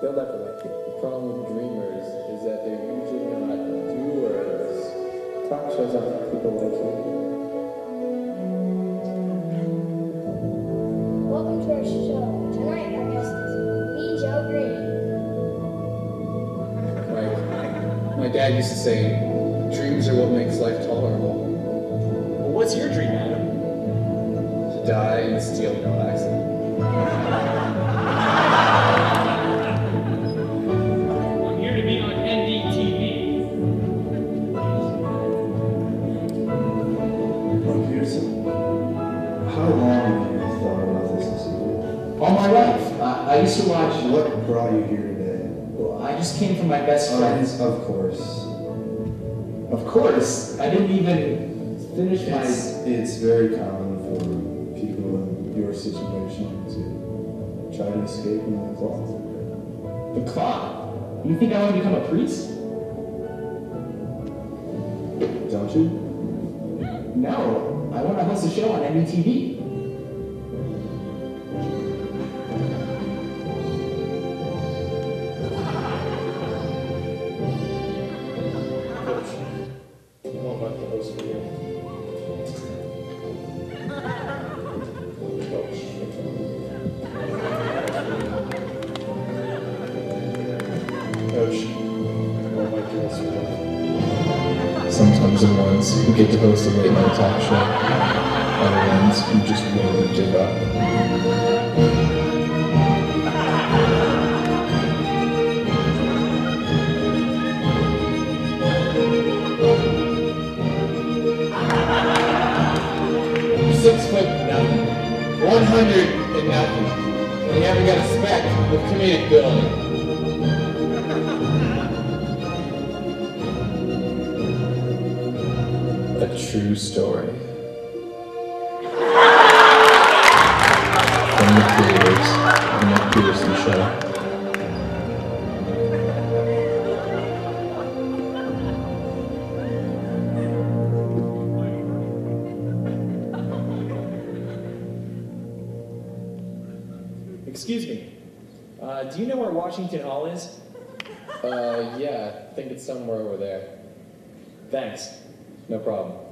They'll never like it. The problem with dreamers is that they're usually not doers. Talk shows on people like you. Welcome to our show. Tonight, our guest is me, Joe Green. My dad used to say, dreams are what makes life tolerable. To die in a steel mill accident. I'm here to be on NDTV. Look, Pearson, how long have you thought about this decision? All my life. I, I used to watch. What brought you here today? Well, I just came from my best oh, friends. Of course. Of course, I didn't even finish my. It's, it's very common for people in your situation to try to escape the closet. The clock. You think I want to become a priest? Don't you? No. I want to host a show on NDTV. Sometimes the ones who get to host a late night talk show are the ones who just won't give up. Six foot nothing. 100 and nothing. And you haven't got a speck of comedic ability. A true story. From the creators of the Nick Peterson Show. Excuse me. Uh, do you know where Washington Hall is? Uh, yeah, I think it's somewhere over there. Thanks. No problem.